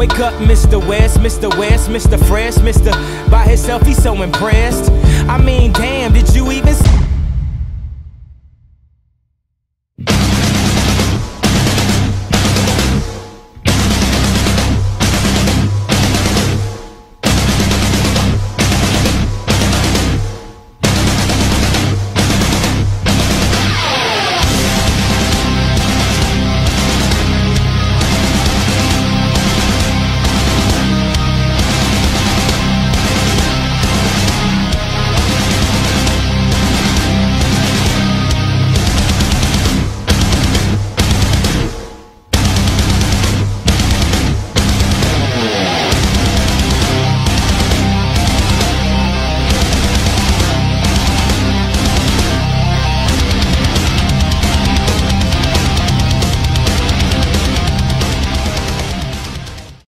Wake up, Mr. West, Mr. West, Mr. Fresh, Mr. By himself, he's so impressed. I mean, damn, did